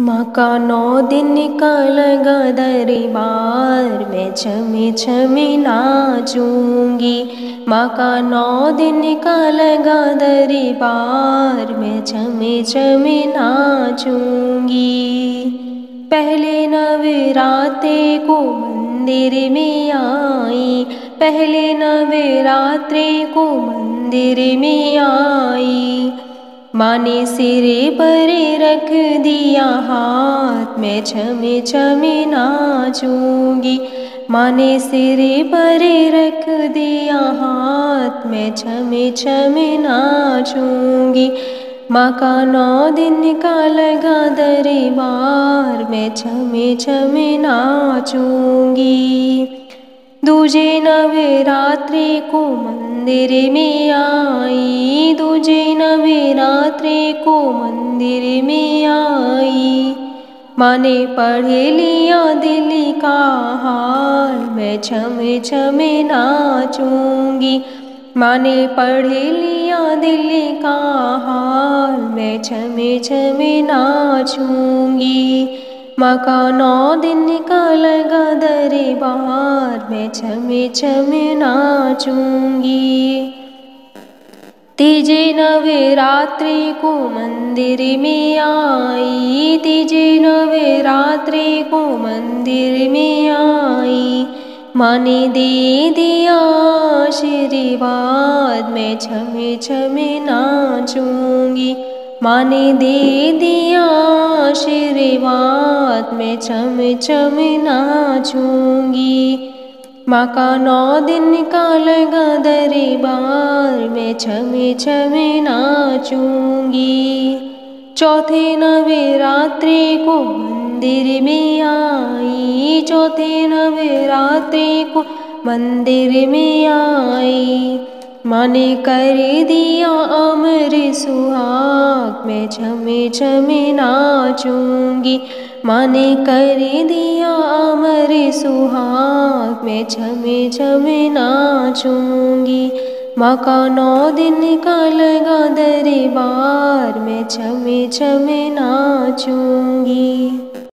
माँ का नौ दिन का लगा दरबार, मैं छमे छमे नाचूँगी। माँ का नौ दिन का लगा दरबार, मैं छमे छमे नाचूँगी। पहले नवरात्रे को मंदिर में आई, पहले नवरात्रे को मंदिर में आई। माने सिरे पर रख दिया हाथ, मैं छमे छमे नाचूँगी। माने सिरे पर रख दिया हाथ, मैं छमे छमे नाचूँगी। माँ का नौ दिन का लगा दरबार, मैं छमे छमे नाचूँगी। दूजे नवरात्रि को मंदिर में आई नवरात्रि को मंदिर में आई। माने पढ़े लिया दिल का हाल मैं छमे छमे नाचूँगी। माने पढ़े लिया दिल का हाल मैं छमे छमे नाचूँगी। माँ का नौ दिन का लगा दरबार। मैं छमे छमे नाचूँगी। तीजे नवरात्रि को मंदिर में आई। तीजे नवरात्रि को मंदिर में आई। माने दे दिया आशीर्वाद, मैं छमे छमे नाचूँगी। माने दे दिया आशीर्वाद, मैं छम छम नाचूँगी। माँ का नौ दिन का लगा दरबार मैं छम छम नाचूँगी। चौथे नवे रात्रि को मंदिर में आई। चौथे नवे रात्रि को मंदिर में आई। माने कर दिया अमर सुहाग मैं छमे छमे नाचूँगी। माने कर दिया अमर सुहाग, मैं छमे छमे नाचूँगी। माँ का नौ दिन का लगा दरबार, मैं छमे छमे नाचूँगी।